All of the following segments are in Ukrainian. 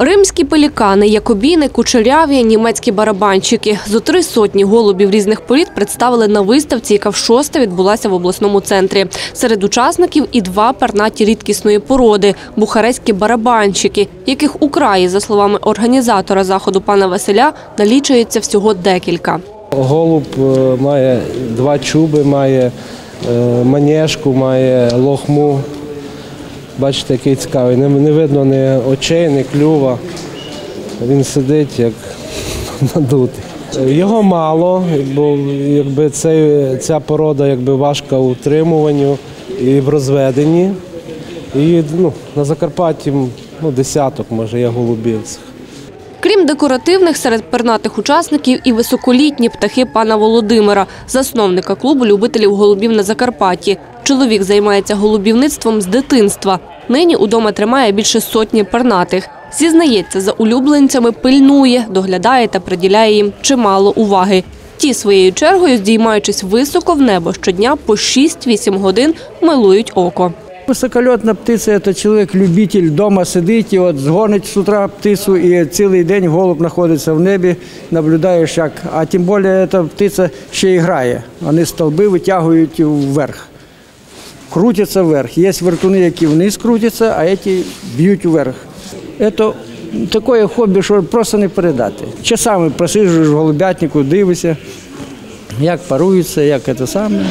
Римські пелікани, якобіни, кучеряві, німецькі барабанщики. Зо три сотні голубів різних порід представили на виставці, яка в шосте відбулася в обласному центрі. Серед учасників і два пернаті рідкісної породи – бухарестські барабанщики, яких у краї, за словами організатора заходу пана Василя, налічується всього декілька. Голуб е, має два чуби, має е, манежку, має лохму. Бачите, який цікавий. Не, не видно ні очей, ні клюва. Він сидить як надутий. Його мало, бо якби цей, ця порода якби важка у утримуванню і в розведенні. І ну, на Закарпатті ну, десяток, може, є голубів. Крім декоративних, серед пернатих учасників і високолітні птахи пана Володимира, засновника клубу любителів голубів на Закарпатті. Чоловік займається голубівництвом з дитинства. Нині удома тримає більше сотні пернатих. Зізнається, за улюбленцями пильнує, доглядає та приділяє їм чимало уваги. Ті своєю чергою, здіймаючись високо в небо, щодня по 6-8 годин милують око. Високольотна птиця це чоловік-любитель вдома сидить і от згонить з утра птицю і цілий день голуб знаходиться в небі, наблюдаєш як. А тим більше ця птиця ще і грає. Вони стовби витягують вверх. Крутяться вверх. Є вертуни, які вниз крутяться, а ці б'ють вверх. Це таке хобі, що просто не передати. Часами просиджуєш в голубятнику, дивишся, як паруються, як це саме.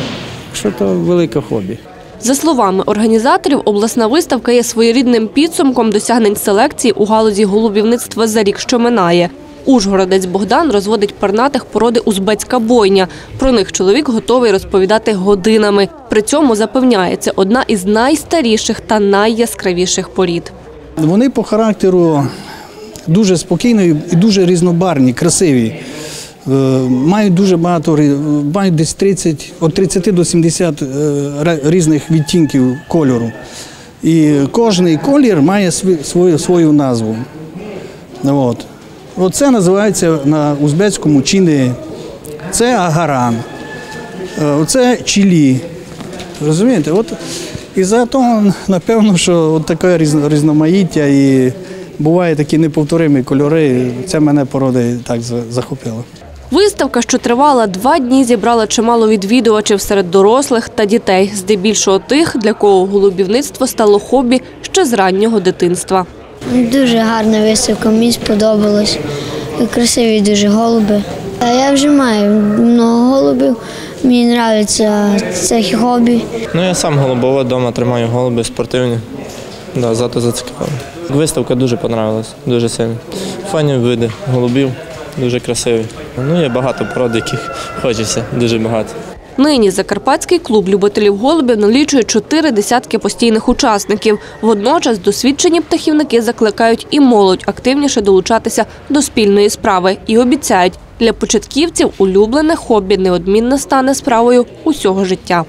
Що то велике хобі. За словами організаторів, обласна виставка є своєрідним підсумком досягнень селекції у галузі голубівництва за рік, що минає. Ужгородець Богдан розводить пернатих породи узбецька бойня. Про них чоловік готовий розповідати годинами. При цьому запевняє, це одна із найстаріших та найяскравіших порід. Вони по характеру дуже спокійні і дуже різнобарвні, красиві. Е, Мають дуже багато мають десь 30, від 30 до 70 е, різних відтінків кольору. І кожний колір має свою, свою назву. От. Оце називається на узбецькому чини. Це агаран. Е, Оце чилі. Розумієте? От, і за того, напевно, що от таке різноманіття і буває такі неповторимі кольори. Це мене породи так захопило. Виставка, що тривала два дні, зібрала чимало відвідувачів серед дорослих та дітей, здебільшого тих, для кого голубівництво стало хобі ще з раннього дитинства. Дуже гарна виставка, мені сподобалось. Красиві дуже голуби. А я вже маю много голубів. Мені подобається це хобі. Ну, я сам голубова вдома тримаю голуби спортивні. Да, зато зацікавив. Виставка дуже понравилась, дуже сильно. Файні види голубів, дуже красиві. Ну, є багато пород, яких хочеться, дуже багато. Нині Закарпатський клуб любителів голубів налічує чотири десятки постійних учасників. Водночас досвідчені птахівники закликають і молодь активніше долучатися до спільної справи і обіцяють, для початківців улюблене хобі неодмінно стане справою усього життя.